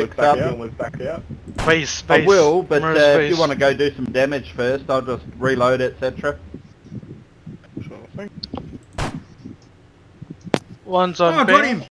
Six back up. out. Back out. Please, space. I will, but uh, if you want to go do some damage first, I'll just reload, etc. Sure thing. One's on oh, I got